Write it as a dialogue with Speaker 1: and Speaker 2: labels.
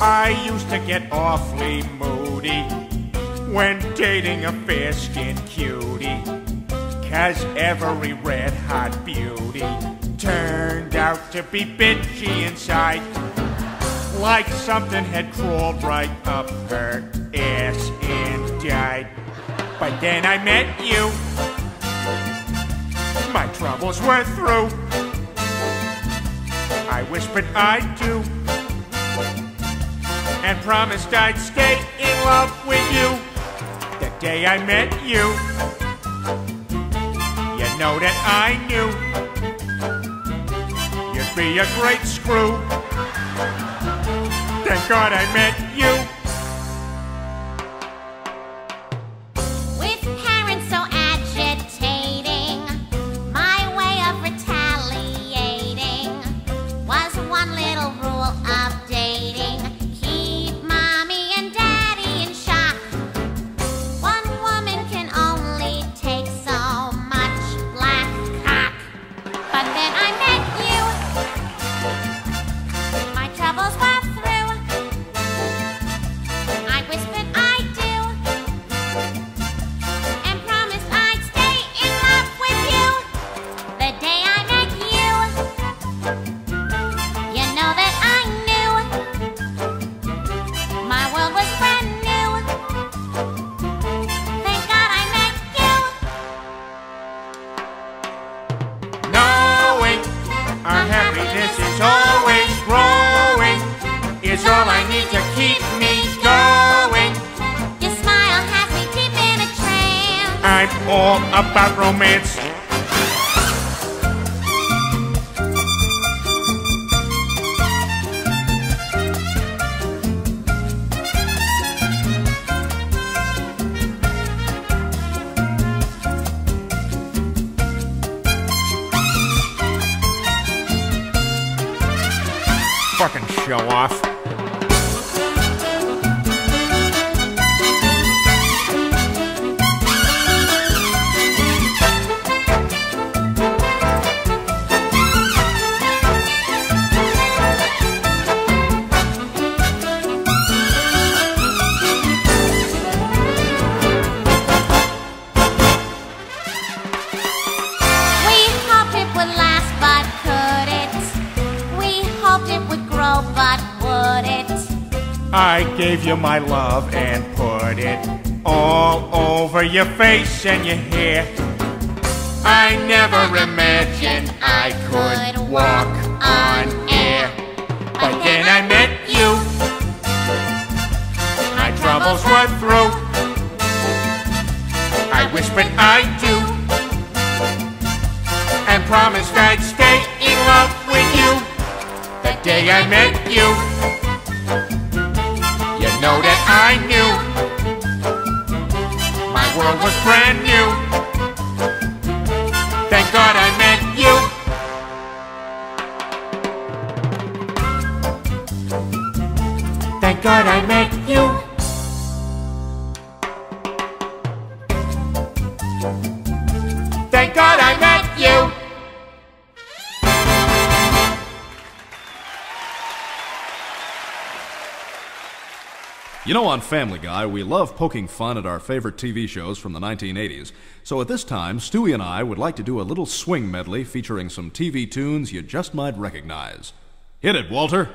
Speaker 1: I used to get awfully moody when dating a fair skinned cutie. Cause every red hot beauty turned out to be bitchy inside. Like something had crawled right up her ass and died. But then I met you. My troubles were through. I whispered I'd do. And promised I'd stay in love with you. The day I met you. You know that I knew you'd be a great screw. Thank God I met you. All I need to keep me going.
Speaker 2: Your smile has me deep in a trance.
Speaker 1: I'm all about romance. Fucking show off.
Speaker 2: It would but would it?
Speaker 1: I gave you my love and put it all over your face and your hair. I never imagined I could walk on air. But then I met you. My troubles were through. I whispered I do. Day I met you. You know that I knew my world was brand new. Thank God I met you. Thank God I met you. Thank God I met
Speaker 3: You know, on Family Guy, we love poking fun at our favorite TV shows from the 1980s. So at this time, Stewie and I would like to do a little swing medley featuring some TV tunes you just might recognize. Hit it, Walter.